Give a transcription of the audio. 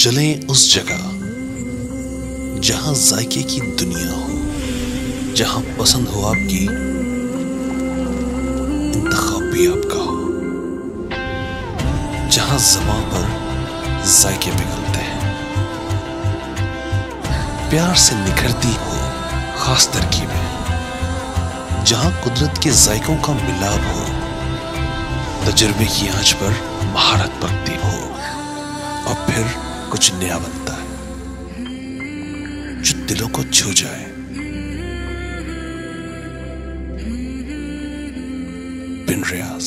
चलें उस जगह, जहाँ जायके की दुनिया हो, जहाँ पसंद हो आपकी, इंतखाब भी आपका हो, जहाँ जबां पर जायके पिघलते हैं। प्यार से निखरती हो, खास तरकीबें जहाँ कुदरत के जायकों का मिलाप हो, तजुर्बे की आँच पर महारत पकती हो। कुछ नया बनता है जो दिलों को छू जाए। बिन रियाज।